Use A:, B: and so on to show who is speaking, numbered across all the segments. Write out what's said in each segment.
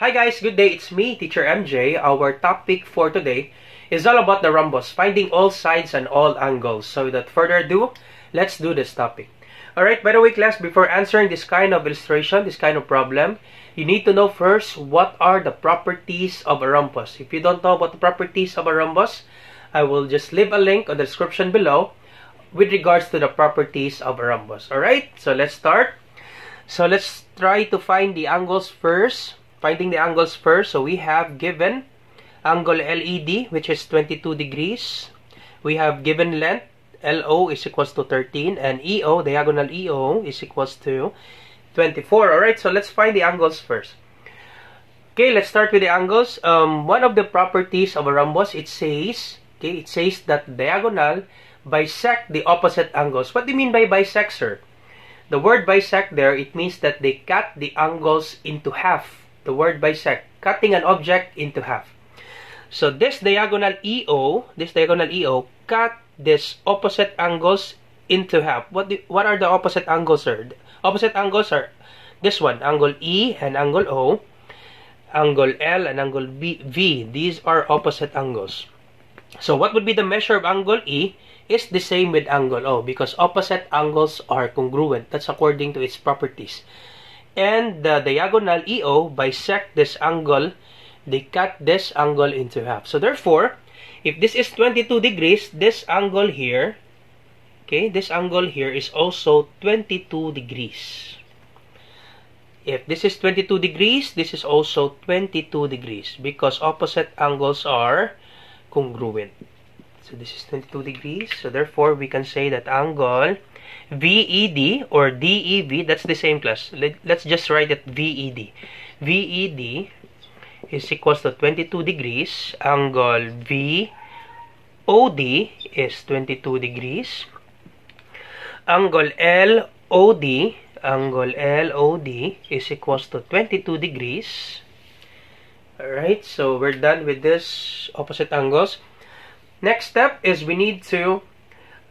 A: Hi guys, good day. It's me, Teacher MJ. Our topic for today is all about the rhombus, finding all sides and all angles. So without further ado, let's do this topic. Alright, by the way class, before answering this kind of illustration, this kind of problem, you need to know first what are the properties of a rhombus. If you don't know about the properties of a rhombus, I will just leave a link on the description below with regards to the properties of a rhombus. Alright, so let's start. So let's try to find the angles first. Finding the angles first. So we have given angle LED which is 22 degrees. We have given length LO is equals to 13 and EO, diagonal EO is equals to 24. Alright, so let's find the angles first. Okay, let's start with the angles. Um, one of the properties of a rhombus, it says, okay, it says that diagonal bisect the opposite angles. What do you mean by bisect, sir? The word bisect there, it means that they cut the angles into half. The word bisect, cutting an object into half. So this diagonal EO, this diagonal EO, cut this opposite angles into half. What do, what are the opposite angles, sir? Opposite angles are this one, angle E and angle O, angle L and angle B, V. These are opposite angles. So what would be the measure of angle E? is the same with angle O because opposite angles are congruent. That's according to its properties. And the diagonal EO bisect this angle, they cut this angle into half. So therefore, if this is 22 degrees, this angle here, okay, this angle here is also 22 degrees. If this is 22 degrees, this is also 22 degrees because opposite angles are congruent. So this is 22 degrees. So therefore, we can say that angle VED or DEV, that's the same class. Let, let's just write it VED. VED is equals to 22 degrees. Angle VOD is 22 degrees. Angle LOD, angle LOD is equals to 22 degrees. Alright, so we're done with this opposite angles. Next step is we need to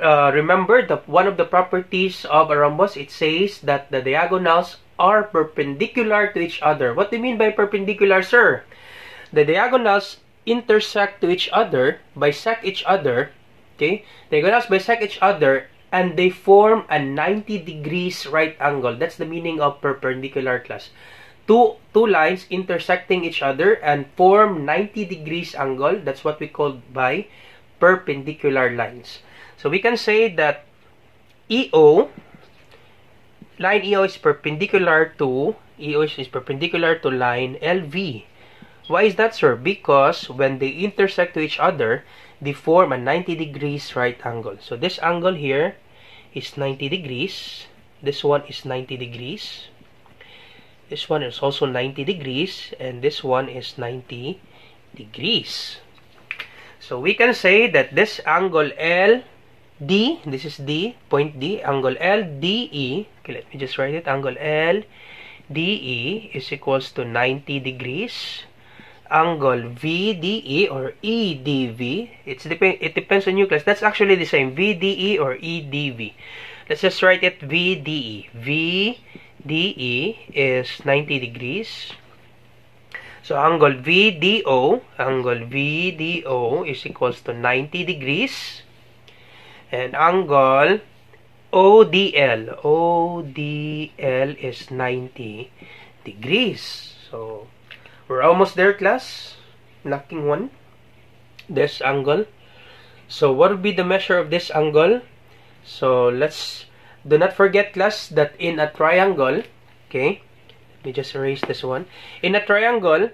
A: uh, remember that one of the properties of a rhombus, it says that the diagonals are perpendicular to each other. What do you mean by perpendicular, sir? The diagonals intersect to each other, bisect each other, okay? Diagonals bisect each other and they form a 90 degrees right angle. That's the meaning of perpendicular class. Two, two lines intersecting each other and form 90 degrees angle. That's what we call by perpendicular lines. So we can say that EO, line EO is perpendicular to, EO is perpendicular to line LV. Why is that, sir? Because when they intersect to each other, they form a 90 degrees right angle. So this angle here is 90 degrees. This one is 90 degrees. This one is also 90 degrees. And this one is 90 degrees. So we can say that this angle L D, this is D, point D, angle L D E. Okay, let me just write it. Angle L D E is equals to 90 degrees. Angle VDE or EDV, it's depend it depends on you class. That's actually the same. VDE or EDV. Let's just write it VDE. VDE is 90 degrees. So, angle VDO, angle VDO is equals to 90 degrees. And angle ODL, ODL is 90 degrees. So, we're almost there, class. Lacking one. This angle. So, what would be the measure of this angle? So, let's, do not forget, class, that in a triangle, okay, let me just erase this one. In a triangle,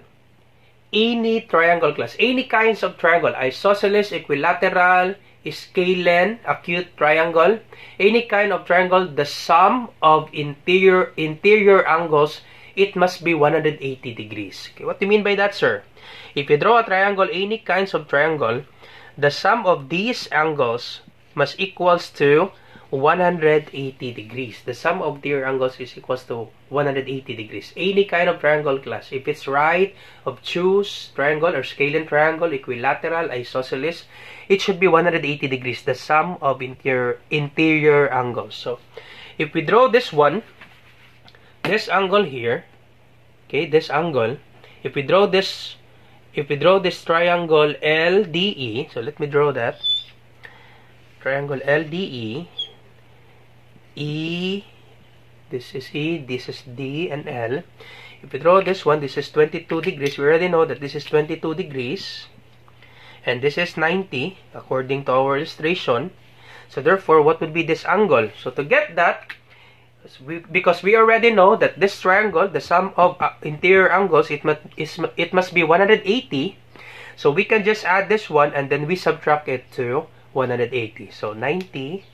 A: any triangle class, any kinds of triangle, isosceles, equilateral, scalene, acute triangle, any kind of triangle, the sum of interior interior angles, it must be 180 degrees. Okay, what do you mean by that, sir? If you draw a triangle, any kinds of triangle, the sum of these angles must equals to 180 degrees. The sum of their angles is equals to 180 degrees. Any kind of triangle class. If it's right, obtuse, triangle, or scalene triangle, equilateral, isosceles, it should be 180 degrees. The sum of interior, interior angles. So, if we draw this one, this angle here, okay, this angle, if we draw this if we draw this triangle LDE so let me draw that triangle LDE E this is E this is D and L. If we draw this one this is 22 degrees. We already know that this is 22 degrees. And this is 90 according to our illustration. So therefore what would be this angle? So to get that because we already know that this triangle the sum of uh, interior angles it must it must be 180 so we can just add this one and then we subtract it to 180 so 90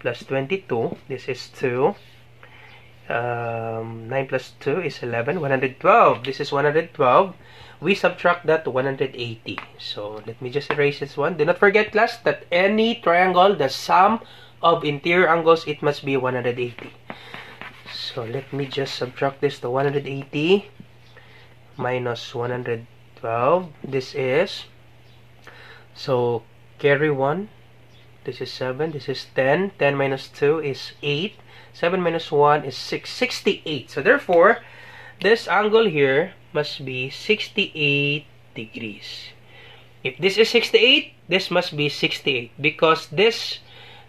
A: plus 22 this is 2 um, 9 plus 2 is 11 112 this is 112 we subtract that to 180 so let me just erase this one. Do not forget class that any triangle the sum of interior angles it must be 180 so let me just subtract this to 180 minus 112 this is so carry 1 this is 7 this is 10 10 minus 2 is 8 7 minus 1 is 6 68 so therefore this angle here must be 68 degrees. If this is 68 this must be 68 because this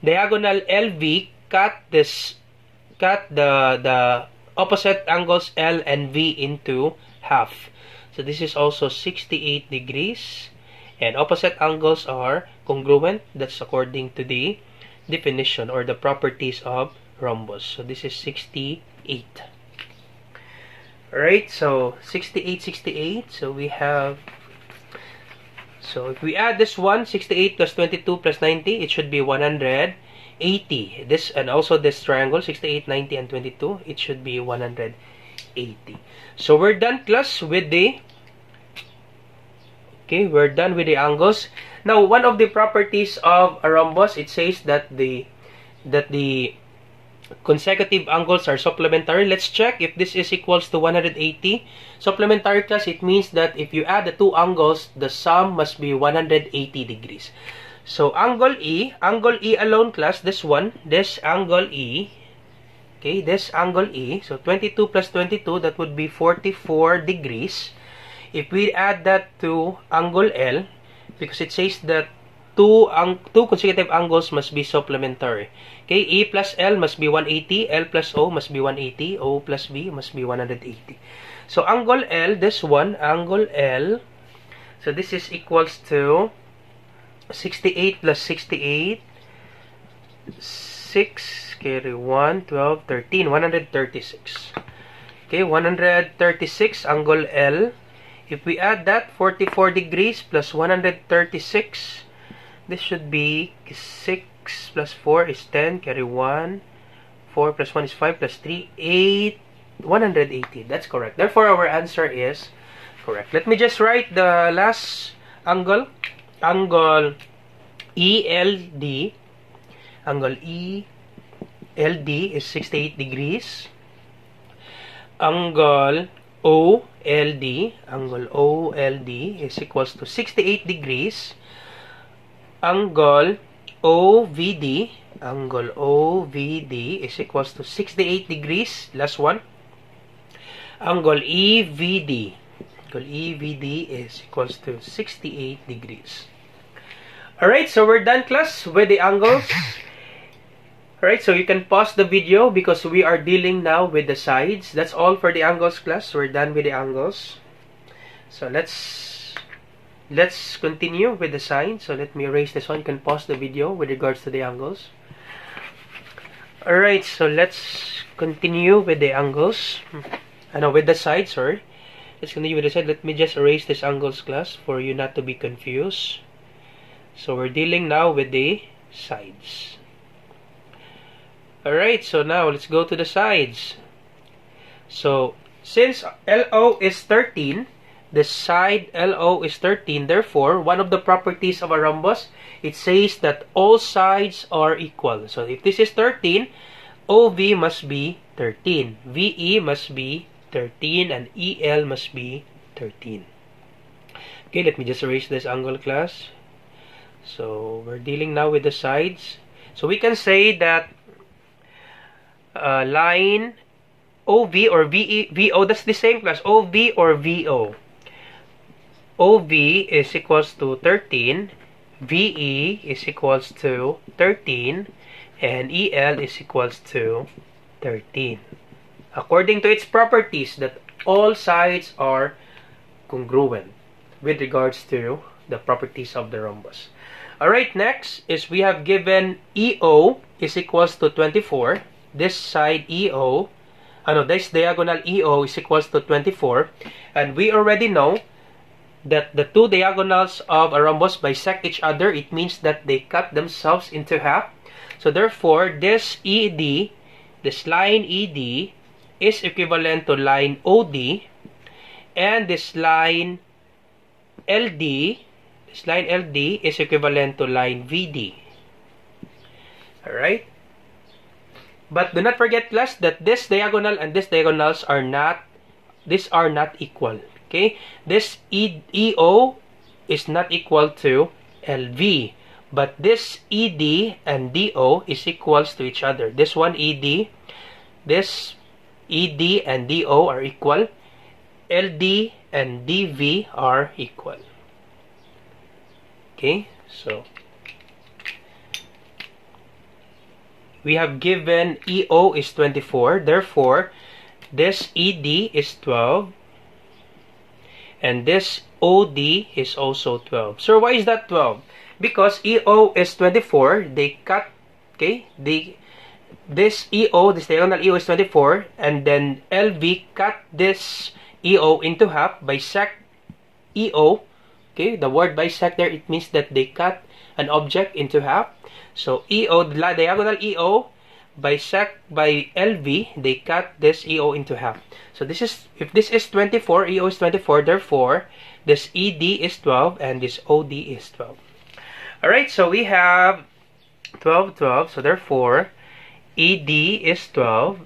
A: diagonal LV cut this cut the the opposite angles L and V into half. So this is also 68 degrees and opposite angles are congruent. That's according to the definition or the properties of rhombus. So this is 68. Alright, so 68, 68. So we have so if we add this one, 68 plus 22 plus 90, it should be 180. This and also this triangle, 68, 90, and 22, it should be 180. So we're done class with the Okay, we're done with the angles. Now, one of the properties of a rhombus, it says that the that the consecutive angles are supplementary. Let's check if this is equals to 180. Supplementary class, it means that if you add the two angles, the sum must be 180 degrees. So, angle E, angle E alone class, this one, this angle E, okay, this angle E, so 22 plus 22, that would be 44 degrees. If we add that to angle L, because it says that two, ang, two consecutive angles must be supplementary. Okay, E plus L must be 180, L plus O must be 180, O plus V must be 180. So, angle L, this one, angle L, so this is equals to 68 plus 68, 6, carry 1, 12, 13, 136. Okay, 136, angle L. If we add that, 44 degrees plus 136, this should be 6 plus 4 is 10, carry 1. 4 plus 1 is 5 plus 3, 8, 180. That's correct. Therefore, our answer is correct. Let me just write the last angle. Angle ELD. Angle ELD is 68 degrees. Angle OLD, angle OLD is equals to 68 degrees angle OVD, angle OVD is equals to 68 degrees, last one. Angle EVD, angle EVD is equals to 68 degrees. Alright, so we're done class with the angles. Alright, so you can pause the video because we are dealing now with the sides. That's all for the angles class. We're done with the angles. So let's let's continue with the sign. So let me erase this one. You can pause the video with regards to the angles. Alright, so let's continue with the angles. Hmm. Ah, I know, with the side, sorry. Let's continue with the side. Let me just erase this angles class for you not to be confused. So we're dealing now with the sides. Alright, so now let's go to the sides. So, since LO is 13, the side LO is 13. Therefore, one of the properties of a rhombus, it says that all sides are equal. So, if this is 13, OV must be 13. VE must be 13 and EL must be 13. Okay, let me just erase this angle class. So, we're dealing now with the sides. So, we can say that uh, line OV or VE, VO, that's the same class, OV or VO. OV is equals to 13, VE is equals to 13, and EL is equals to 13. According to its properties that all sides are congruent with regards to the properties of the rhombus. Alright, next is we have given EO is equals to 24. This side EO, ano, this diagonal EO is equals to 24. And we already know that the two diagonals of a rhombus bisect each other. It means that they cut themselves into half. So therefore, this ED, this line ED, is equivalent to line OD. And this line LD, this line LD is equivalent to line VD. Alright? But do not forget class that this diagonal and this diagonals are not, these are not equal. Okay? This e, EO is not equal to LV. But this ED and DO is equals to each other. This one ED, this ED and DO are equal. LD and DV are equal. Okay, so we have given EO is 24. Therefore, this ED is 12 and this OD is also 12. So why is that 12? Because EO is 24, they cut, okay, they, this EO, this diagonal EO is 24, and then LV cut this EO into half, bisect EO, okay, the word bisector, it means that they cut an object into half. So EO, the diagonal EO, bisect by LV, they cut this EO into half. So this is, if this is 24, EO is 24, therefore, this ED is 12 and this OD is 12. Alright, so we have 12, 12, so therefore, ED is 12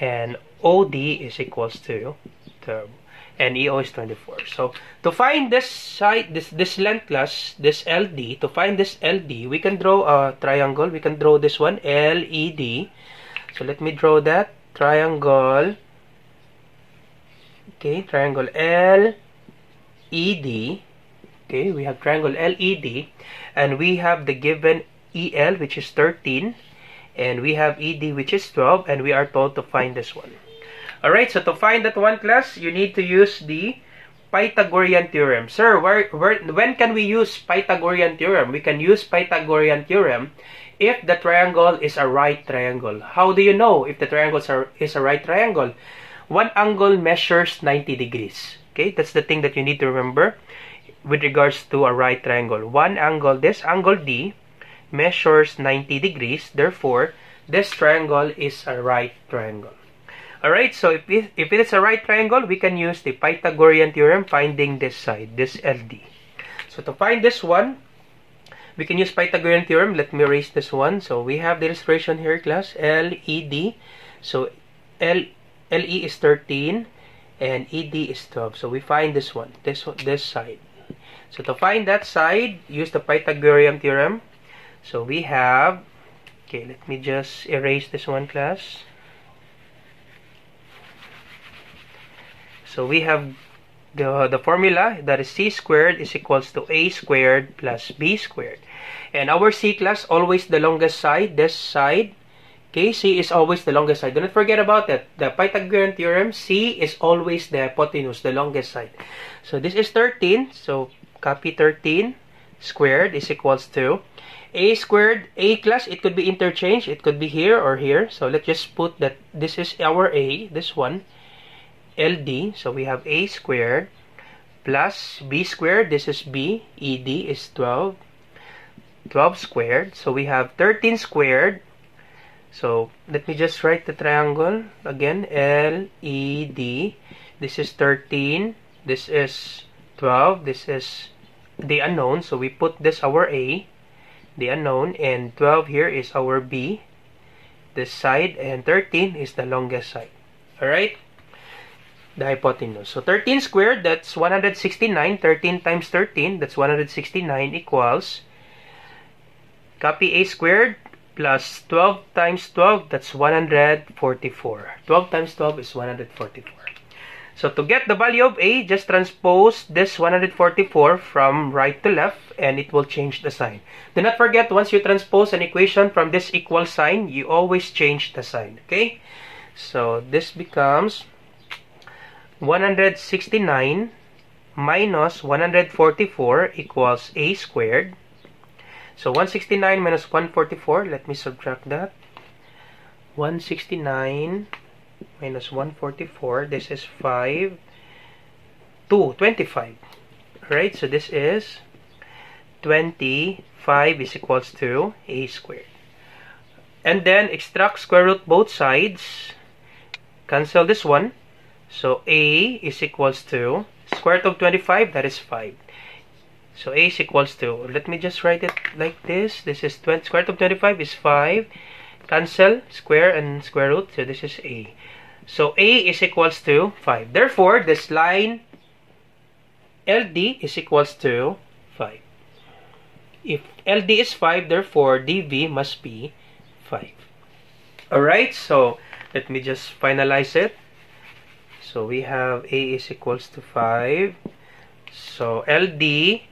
A: and OD is equals to 12 and EO is 24. So to find this side, this this length class, this LD, to find this LD, we can draw a triangle. We can draw this one LED. So let me draw that triangle. Okay, triangle LED. Okay, we have triangle LED, and we have the given EL, which is 13, and we have ED, which is 12, and we are told to find this one. Alright, so to find that one class, you need to use the Pythagorean theorem. Sir, where, where, when can we use Pythagorean theorem? We can use Pythagorean theorem if the triangle is a right triangle. How do you know if the triangle is a right triangle? One angle measures 90 degrees. Okay, that's the thing that you need to remember with regards to a right triangle. One angle, this angle D, measures 90 degrees. Therefore, this triangle is a right triangle. Alright, so if it, if it is a right triangle, we can use the Pythagorean theorem finding this side, this LD. So to find this one, we can use Pythagorean theorem. Let me erase this one. So we have the illustration here, class, LED. So L, LE is 13 and ED is 12. So we find this one, this this side. So to find that side, use the Pythagorean theorem. So we have, okay, let me just erase this one, class. So we have the, the formula that is c squared is equals to a squared plus b squared. And our c class always the longest side, this side. Okay, c is always the longest side. Do not forget about that. The Pythagorean theorem, c is always the hypotenuse, the longest side. So this is 13. So copy 13 squared is equals to a squared, a class, it could be interchanged. It could be here or here. So let's just put that this is our a, this one. LD. So we have A squared plus B squared. This is B. ED is 12. 12 squared. So we have 13 squared. So let me just write the triangle again. LED. This is 13. This is 12. This is the unknown. So we put this our A. The unknown. And 12 here is our B. This side. And 13 is the longest side. Alright? The hypotenuse. So 13 squared, that's 169. 13 times 13, that's 169 equals, copy a squared plus 12 times 12, that's 144. 12 times 12 is 144. So to get the value of A, just transpose this 144 from right to left and it will change the sign. Do not forget, once you transpose an equation from this equal sign, you always change the sign. Okay? So this becomes 169 minus 144 equals A squared. So 169 minus 144, let me subtract that. 169 minus 144 this is 5 2 25 right so this is 25 is equals to a squared and then extract square root both sides cancel this one so a is equals to square root of 25 that is 5 so a is equals to let me just write it like this this is 20 square root of 25 is 5 cancel square and square root so this is a so A is equals to 5. Therefore, this line LD is equals to 5. If LD is 5, therefore DV must be 5. Alright, so let me just finalize it. So we have A is equals to 5. So LD,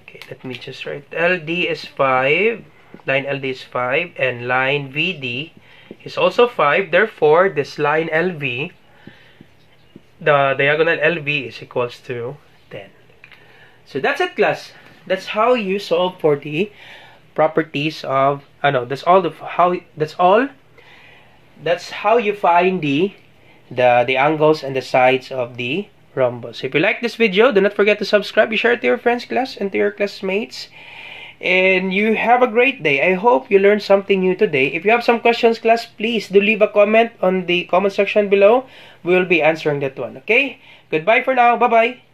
A: okay, let me just write LD is 5, line LD is 5, and line VD is also 5. Therefore, this line LV, the diagonal LV is equals to 10. So that's it, class. That's how you solve for the properties of, ah, I know, that's all the, how, that's all, that's how you find the, the, the angles and the sides of the rhombus. If you like this video, do not forget to subscribe, you share it to your friends, class, and to your classmates and you have a great day. I hope you learned something new today. If you have some questions, class, please do leave a comment on the comment section below. We will be answering that one, okay? Goodbye for now. Bye-bye.